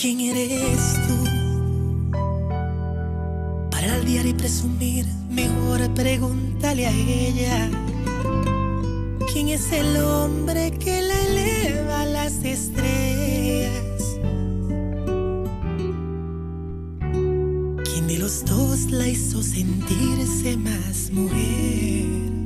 ¿Quién eres tú? Para aldear y presumir, mejor pregúntale a ella. ¿Quién es el hombre que la eleva a las estrellas? ¿Quién de los dos la hizo sentirse más mujer?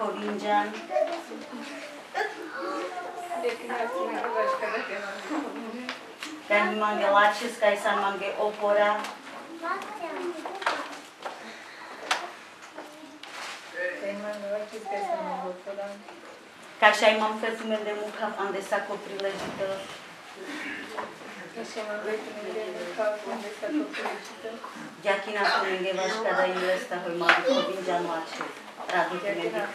Covingean. Kani mange lacis kai san mange opora. Ca și ai m-am făcut de muncă, am desat coprilejită. Jakina Kuninge Vaška da Investa Hojmar Kovinja Noačev. não, vir medicar.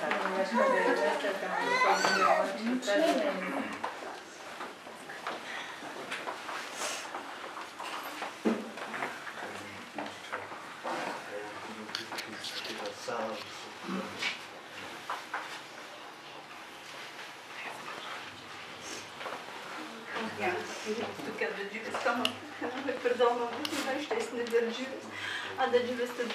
Obrigada. Dikkat edeceğiz tamam. Hemen hep bir dalga bu kadar işte esnedireceğiz. džiuvis. A da džiuvis tad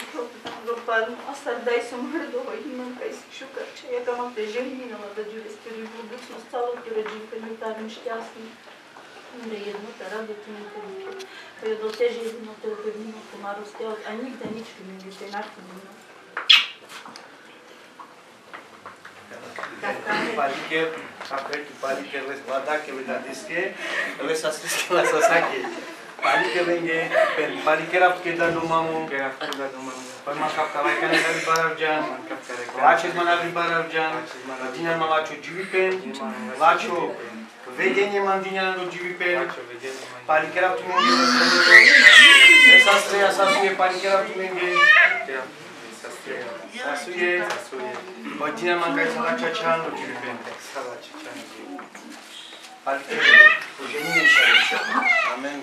grupal, asar dai sum hrdo, imam kai šukar, čia je kam te žemino, da džiuvis turi būdus, no stalo turi džiuvis, mi tarim šťastný. Da jedno ta работа не получила. Кое до теже едно те обеднино комаро стял, а нигде ничко не ги те наркомино. Parikerenge, per parikeraft keda dumamu, keraft keda dumamu. Păi m-am captat la care era Bararjan, Laces mă la Bararjan, Dina mă lacio. Givipen, lacio Vedenie m-am dina la Givipen, parikeraftul menge, Esa streia, sa suie parikeraftul menge, Sa suie, păi dina m-am captat la Ceaceanu Givipen, Sa la Ceaceanu. Givipen. Halbuki projenin inşallah inşallah. Amin.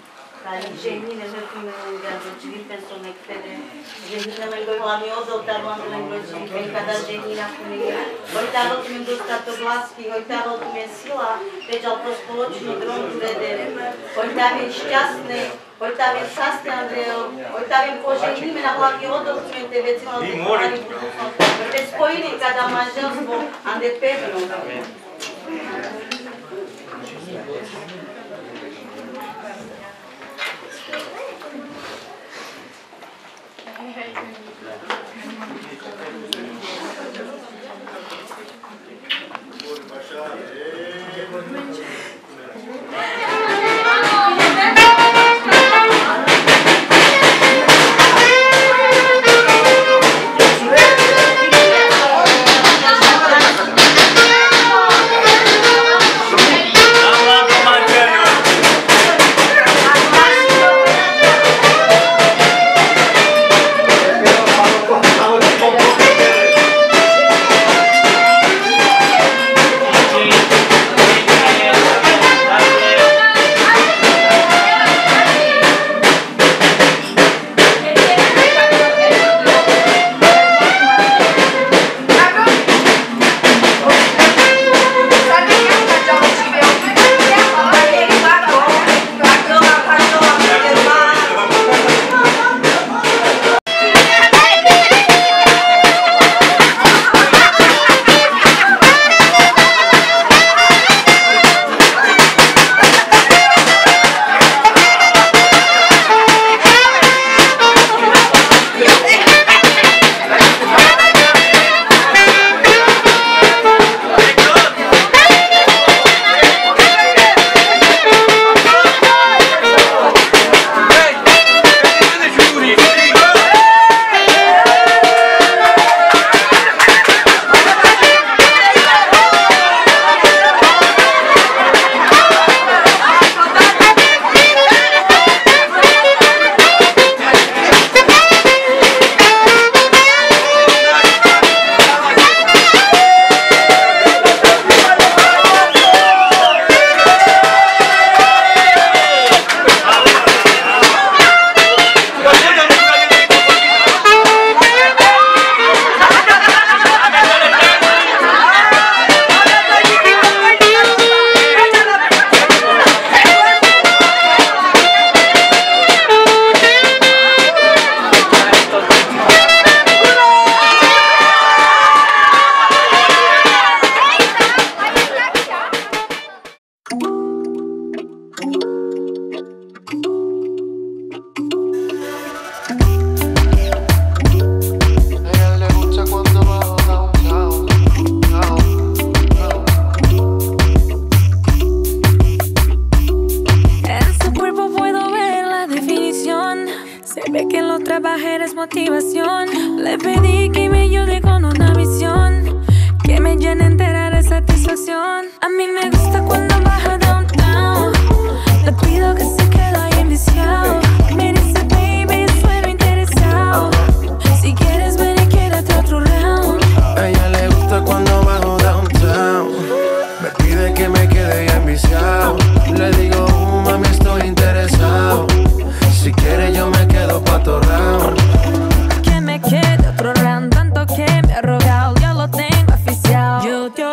ca jenile nu cum urmează, ci din persoane care jenile mai lui la mio do dar mă îngrozit pentru că cada jenile acum e. Uita lot mi dusta to vlaski, uita lot mi sila, deci al prospoločnu dronu vedere. Uita mi šťastný, uita mi šťastný Andrejo, uita mi poženíme na vlaki odovcme te veci na vlaki. Te spojili kada manželstvo, ande pevno. Amen.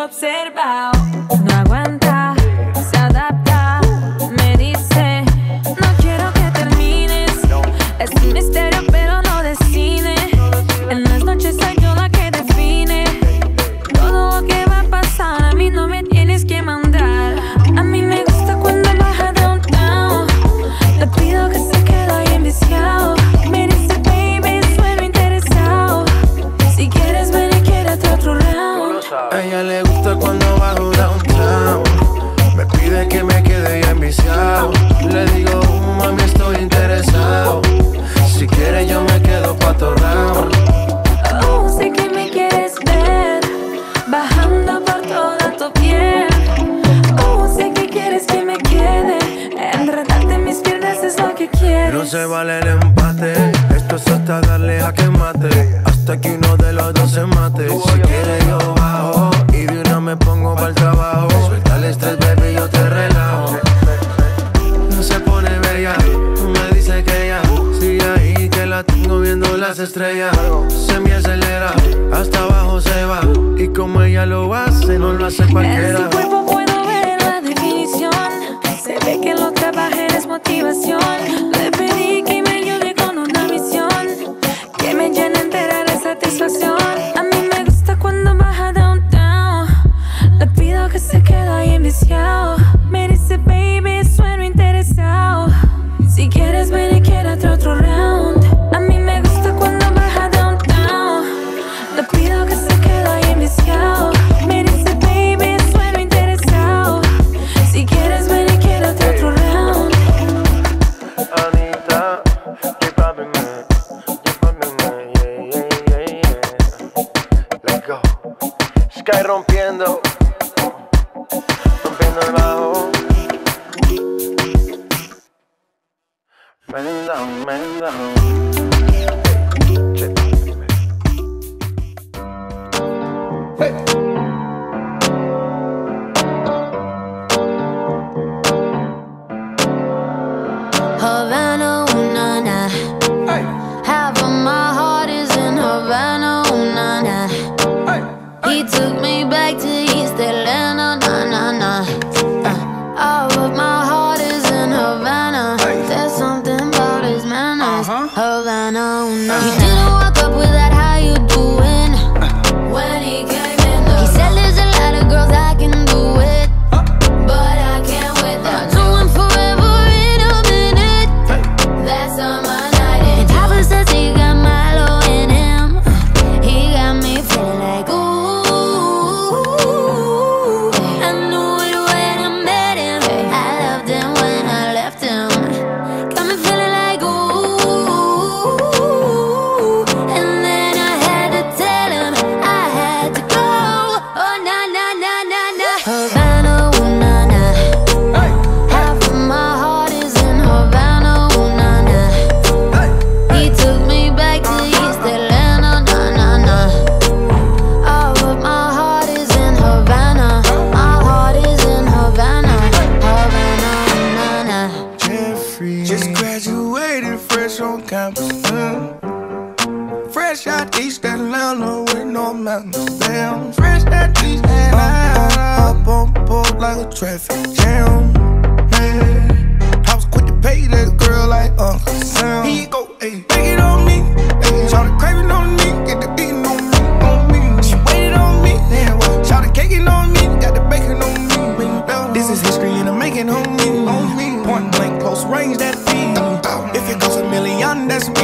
observado. fresh out East Atlanta with no mountains. Yeah, I'm fresh out East Atlanta. Up, up, on board like a traffic jam. Yeah. I was quick to pay that girl like Uncle Sam. you go, ayy, take it on me. Ayy, try to craving on me. Get the beating on me, on me. She waited on me. Yeah, well, try to caking on me. Got the bacon on me. This is history and I'm making on me. On me. Point blank, close range, that beat. If it goes a million, that's me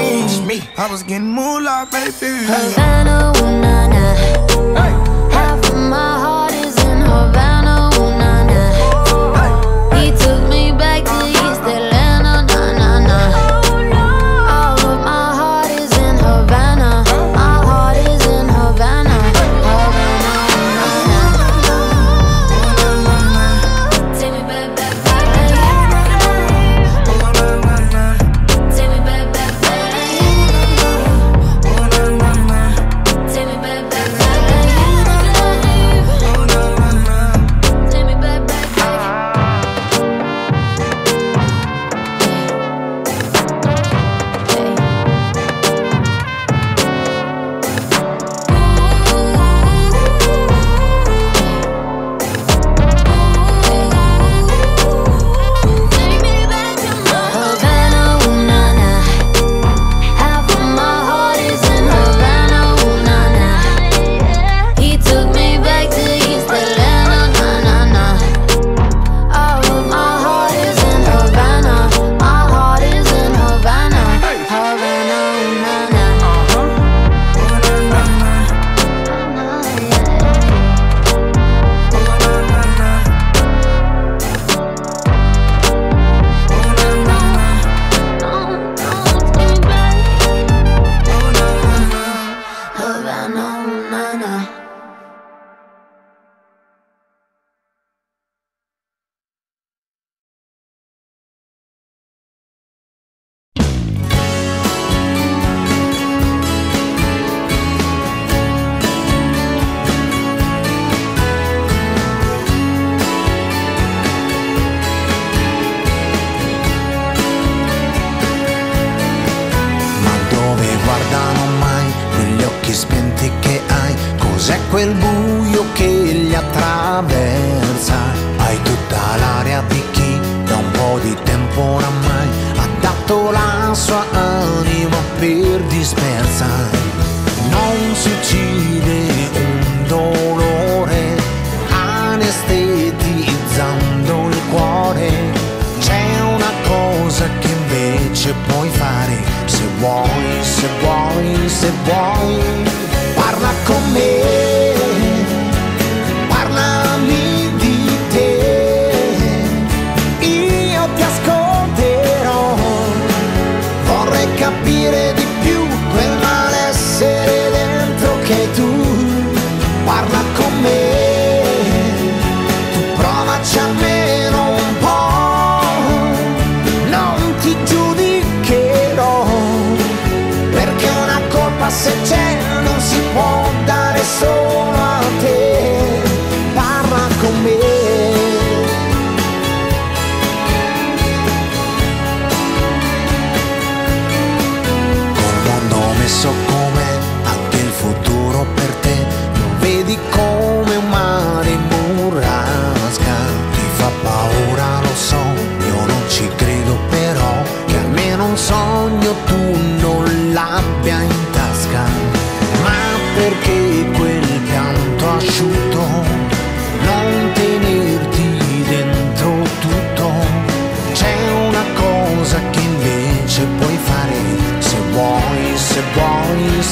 me. I was getting moolah, baby. Havana, ooh. Hey.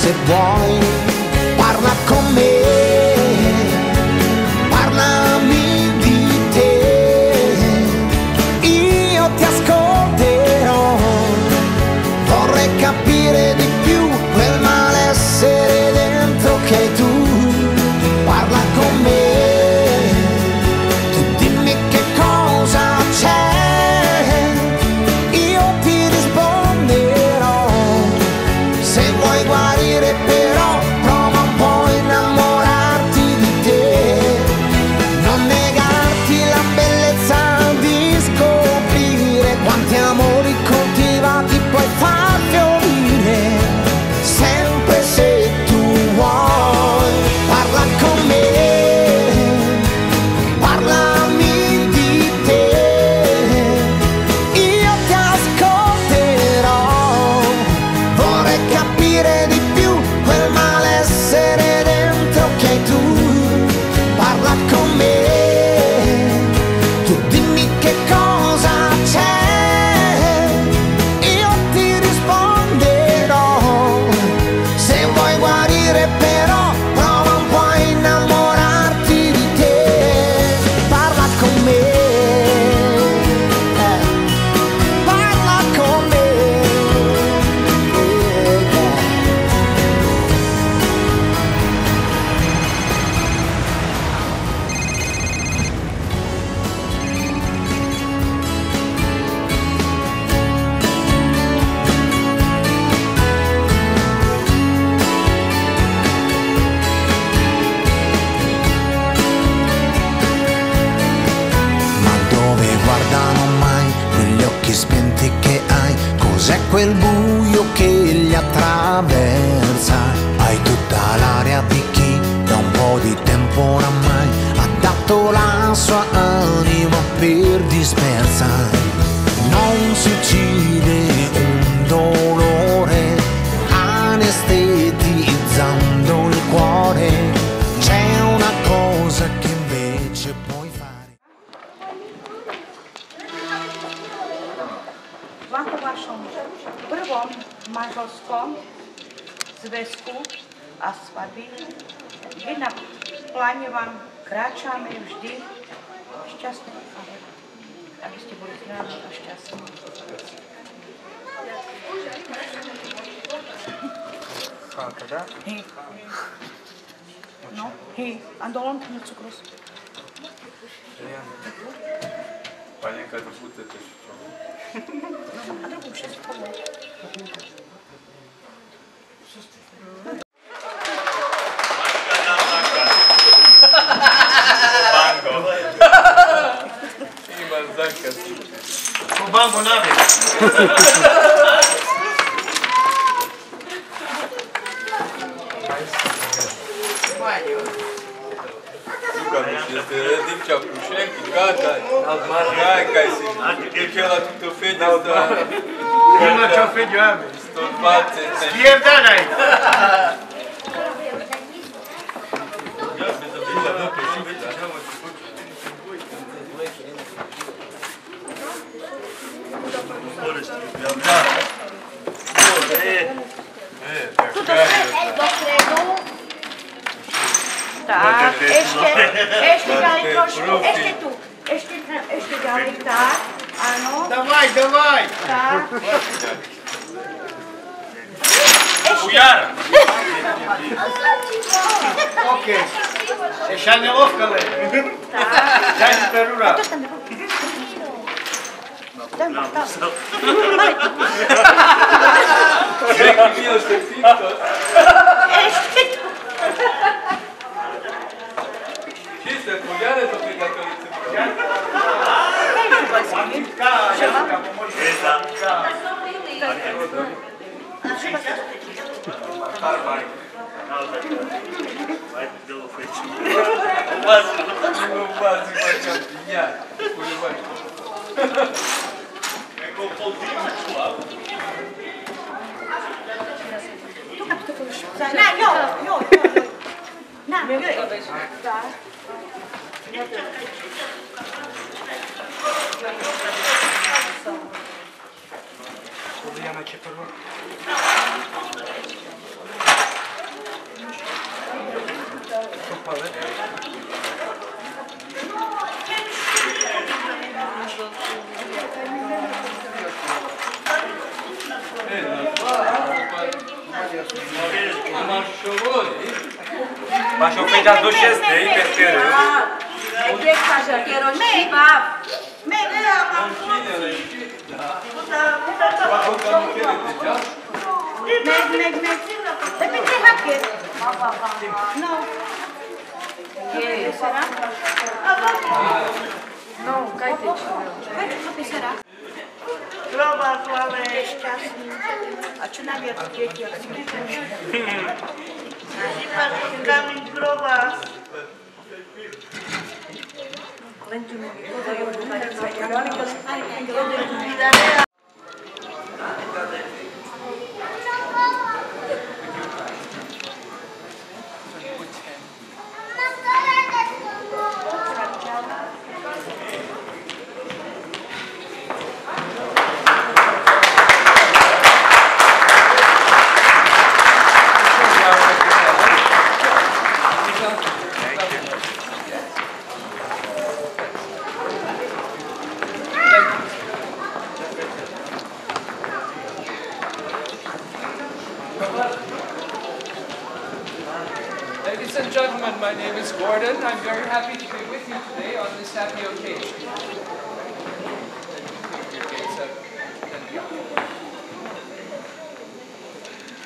illicit wine dato la sua anima per dispersa, non si uccide un dolore, anestetizzando il cuore, c'è una cosa che invece puoi fare. Вака вашом първом мажорском звезку, а свадьбе, ви на плане вам kráčame vždy šťastný, aby ste boli zdraví a šťastní. Cháka, da? Hej. No, hej, andolom na cukrus. Palenka, это будет это еще. Ну, а другую сейчас помочь. banco, não, velho. ce-a cu șenchi, não gata, e que la tu fede sta. Nu ce-o não oameni. Stolpațe. Schierdanai!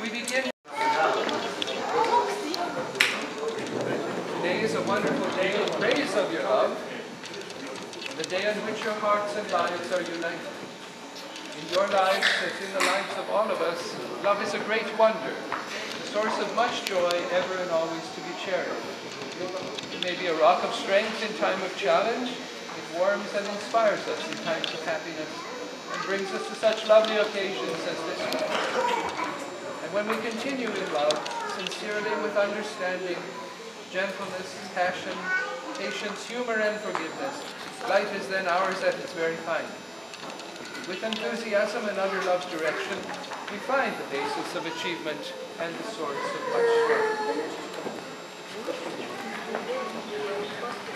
Today is a wonderful day of praise of your love, the day on which your hearts and lives are united. In your lives, as in the lives of all of us, love is a great wonder, a source of much joy, ever and always to be cherished. It may be a rock of strength in time of challenge. It warms and inspires us in times of happiness and brings us to such lovely occasions as this one. And when we continue in love, sincerely with understanding, gentleness, passion, patience, humor, and forgiveness, life is then ours at its very finest. With enthusiasm and under love's direction, we find the basis of achievement and the source of much strength.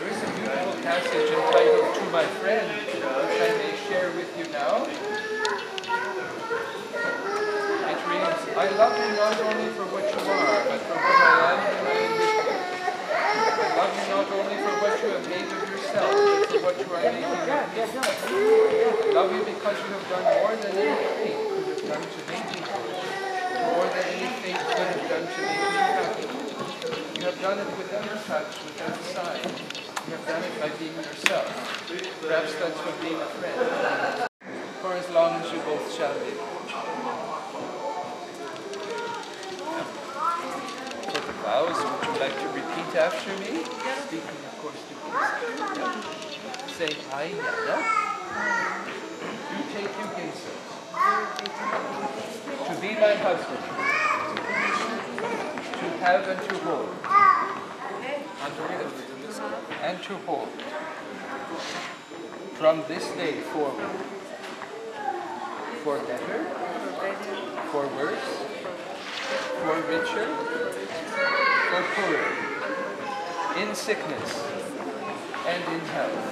There is a beautiful passage entitled To My Friend, which I may share with you now. It reads, I love you not only for what you are, but for what I am and I am. I love you not only for what you have made of yourself, but for what you are making of me. I love you because you have done more than anything could have done to make me happy. More than anything could have done to make me happy. You have done it without touch, without sign. You have done it by being yourself. Perhaps that's what being a friend. For as long as you both shall live. For the vows which we like to repeat after me, speaking of course to Gejza. Say, I, Yana, do take you, Gejza, to be my husband, to have and to hold, and to hold, from this day forward, for better, for worse, for richer, for poorer, in sickness and in health,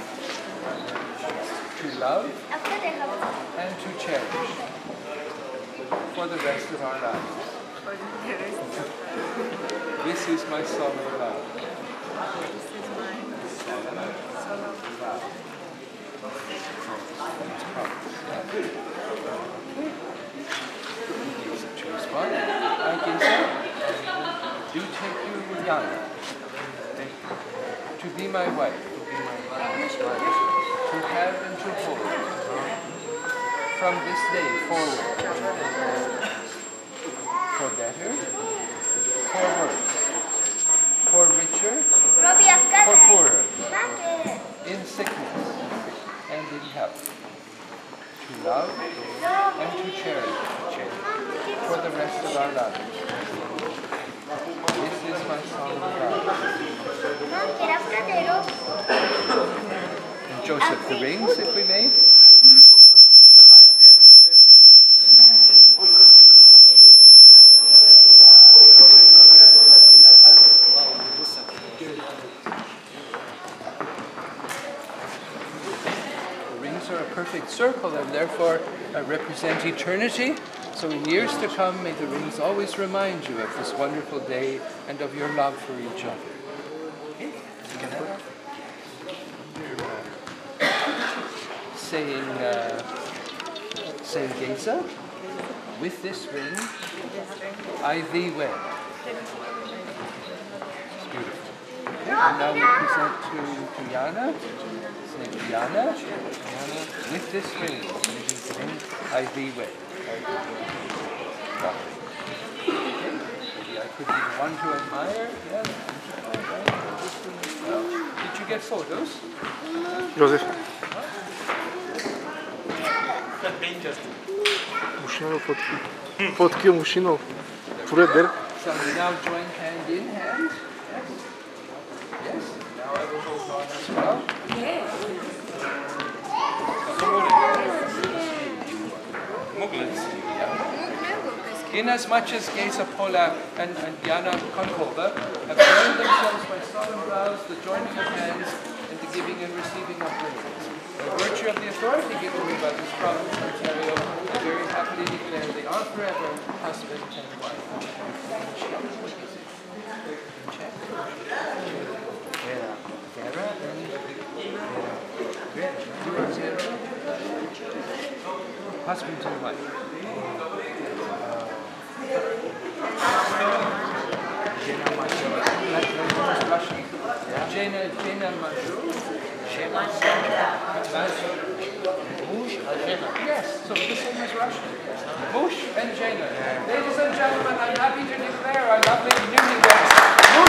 to love and to cherish for the rest of our lives. This is my solemn vow. Vow. Choose one. I can say, do take you, Yana, to be my wife, to have and to hold, from this day forward, for better, for worse, for richer, for poorer, in sickness and in health, to love and to cherish. For the rest of our lives. Is my solemn vow. And Joseph, the rings, if we may. The rings are a perfect circle and therefore uh, represent eternity. So in years to come, may the rings always remind you of this wonderful day and of your love for each other. Saying, uh, saying Gejza, with this ring, I thee wed. It's beautiful. And now we present to, to Yana. Say, Yana, Yana, with this ring, I thee wed. Lovely. Maybe I could be the one to admire. Yes. Did you get photos? Joseph. Mušinov fotky. Fotky Mušinov. Pure der. So we now join hand in hand. Yes. Yes. Now I will hold on as well. Inasmuch as Gejza Pola and, and Diana Konkova have joined themselves by solemn vows, the joining of hands, and the giving and receiving of rings. By virtue of the authority given me by this province Ontario, I very happily declare they are forever husband and wife. Husband and wife. Yes, so the same as Russian. Bush and Jena. Ladies and gentlemen, I'm happy to declare our lovely newlyweds.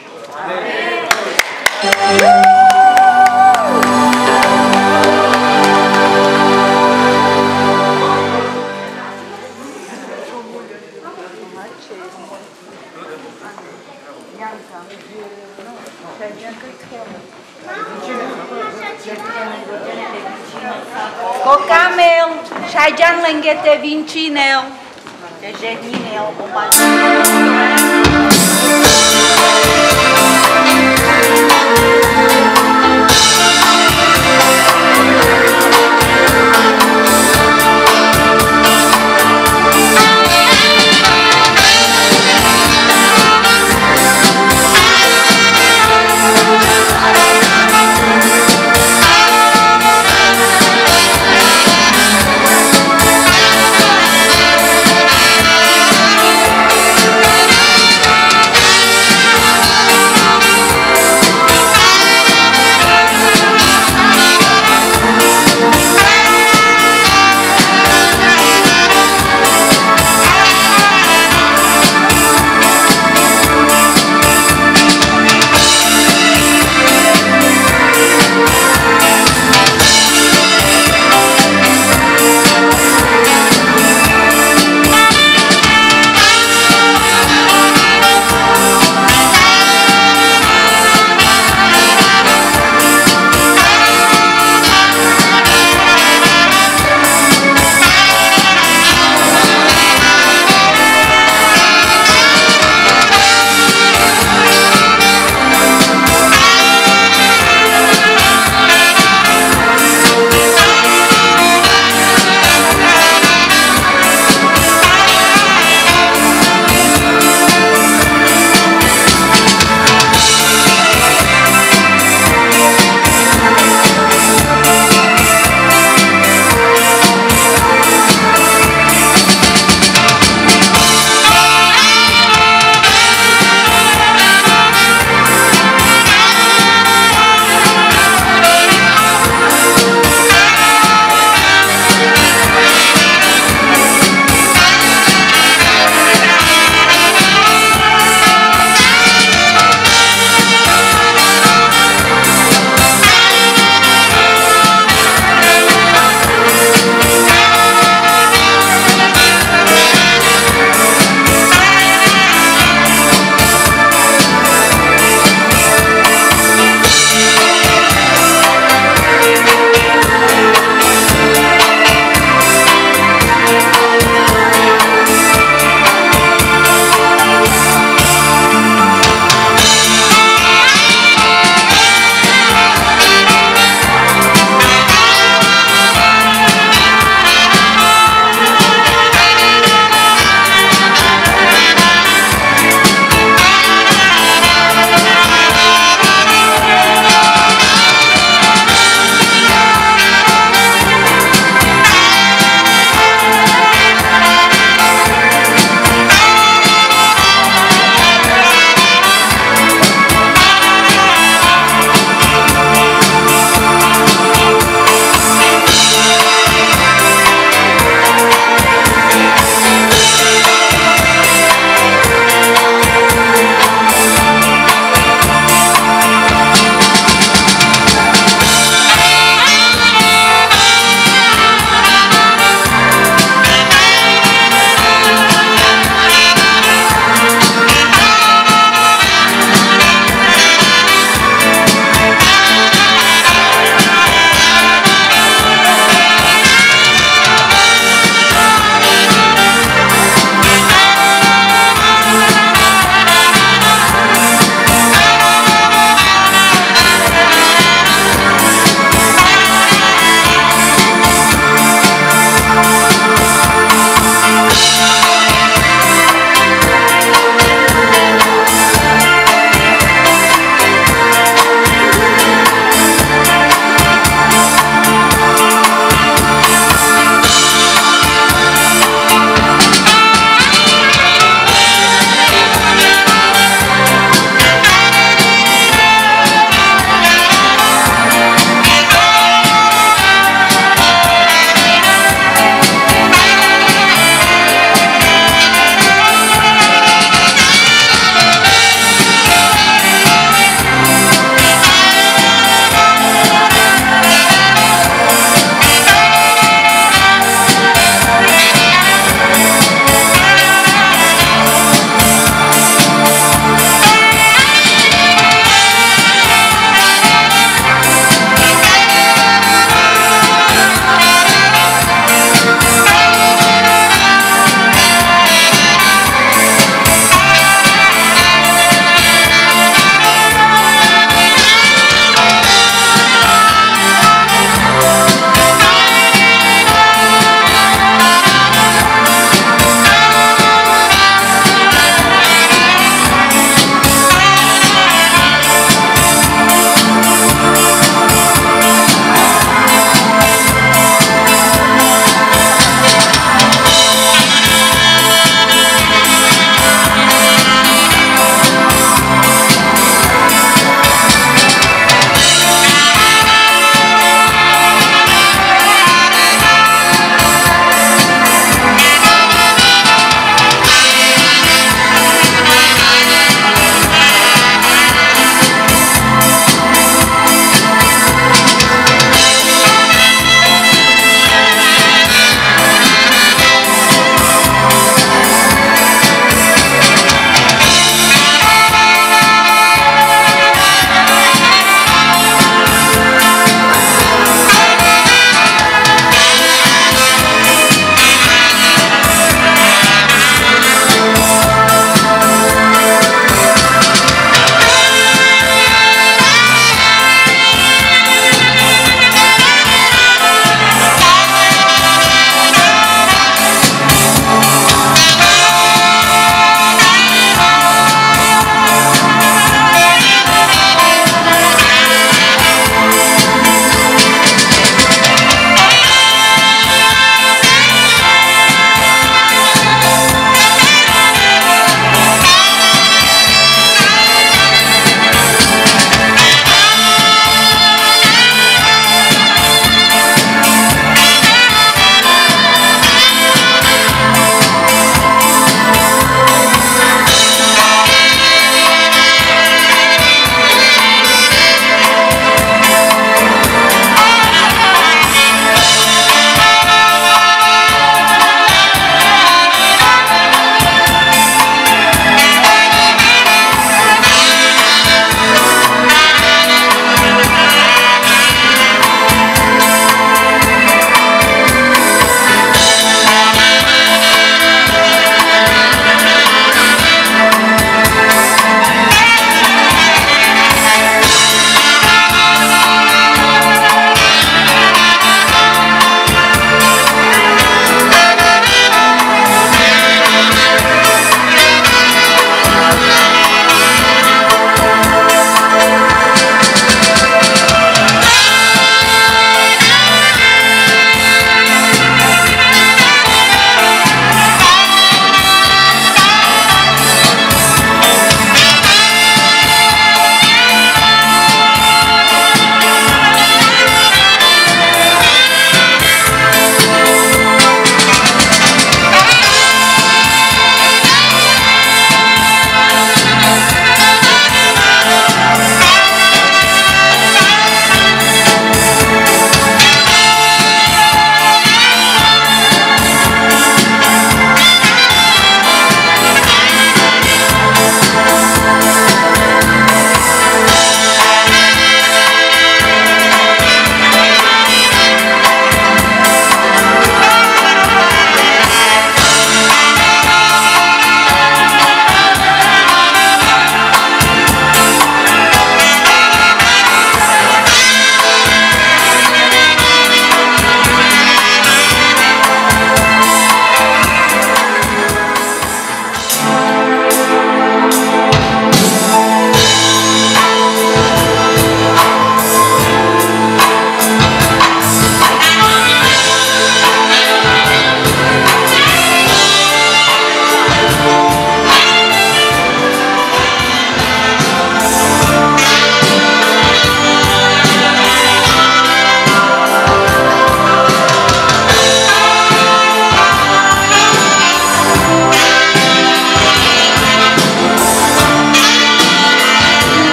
Amém. Cocamel, Shaijan Lengete Vintinel, Tejeninel, compadre.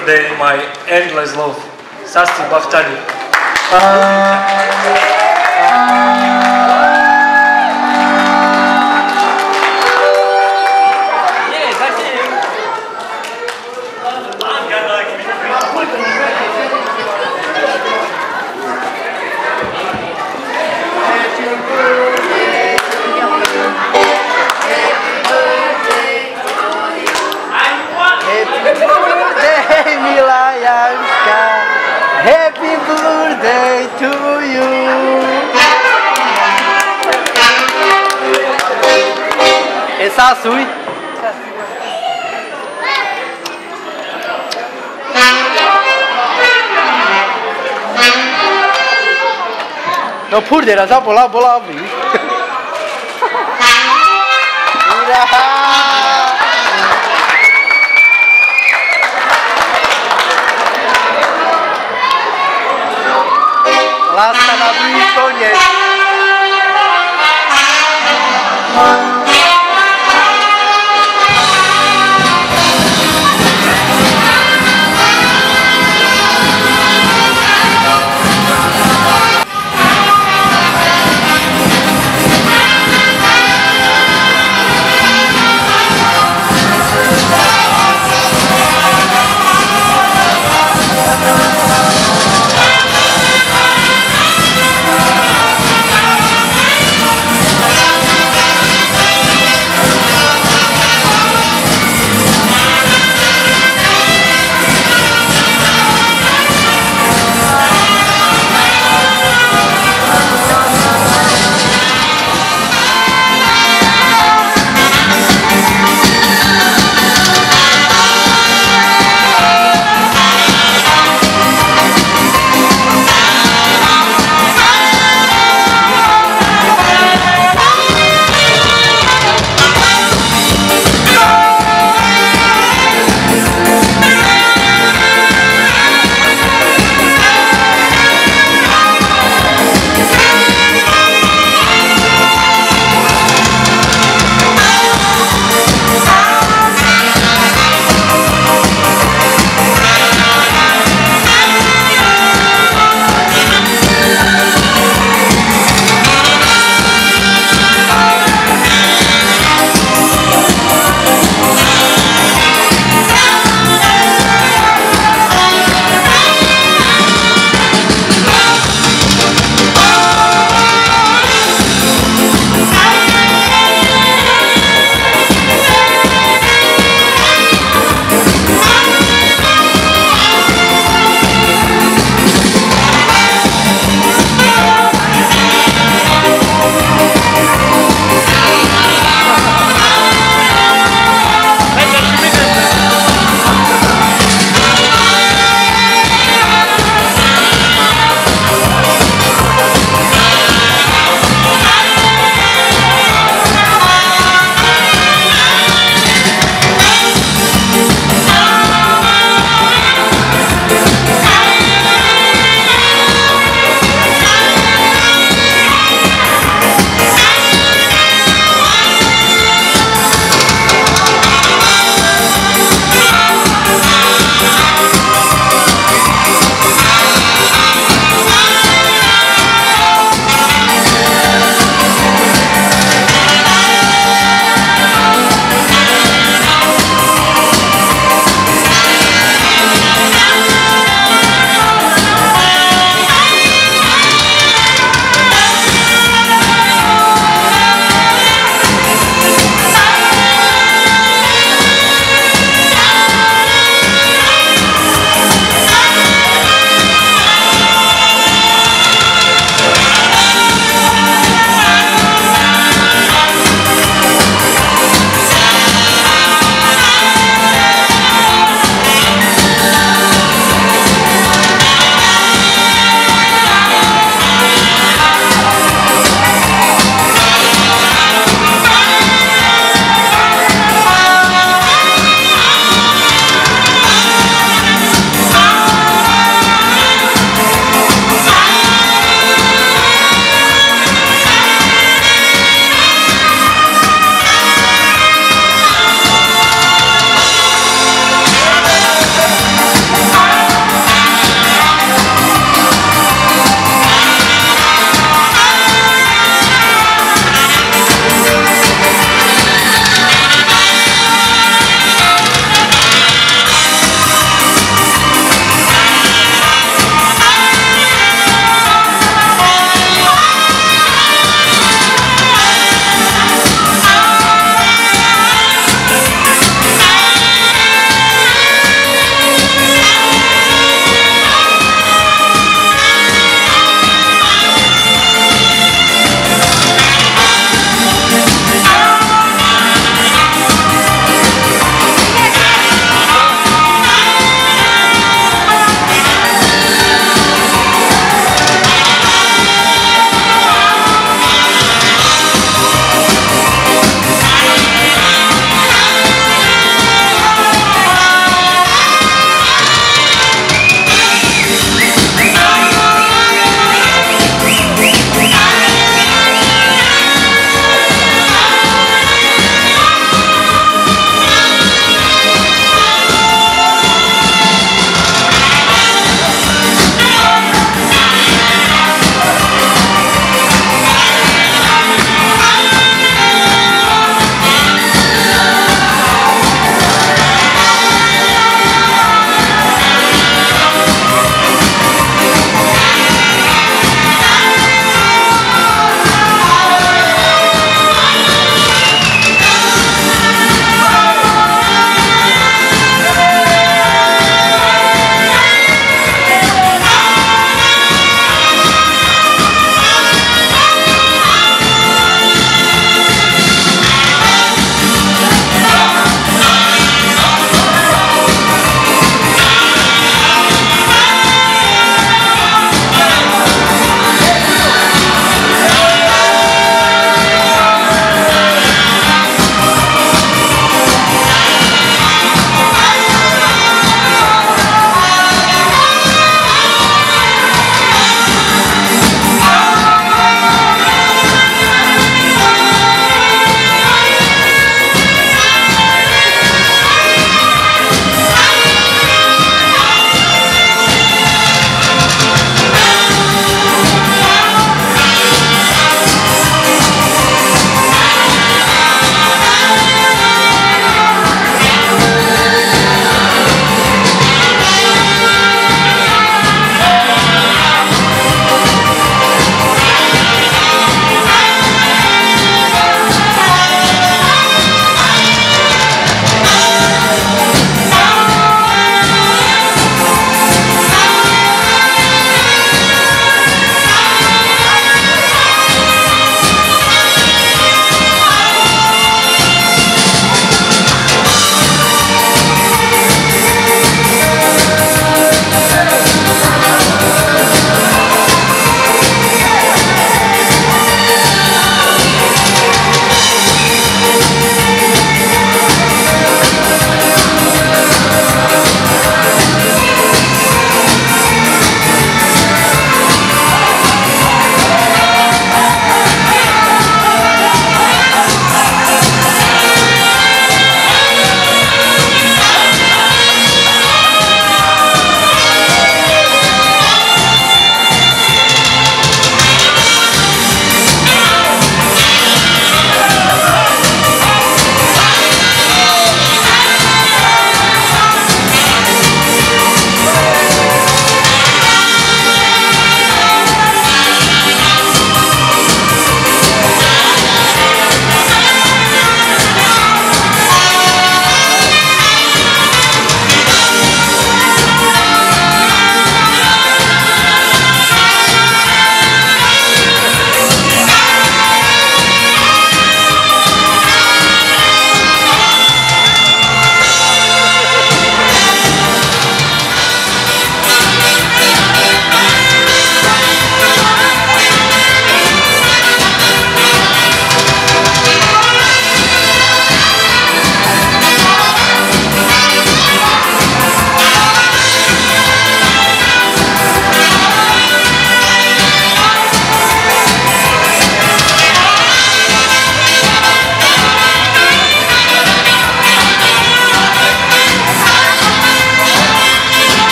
Birthday my endless love. Sasti Bhaktani. birthday, uh, por deus eu vou lá vou lá vi lá está na Britônia.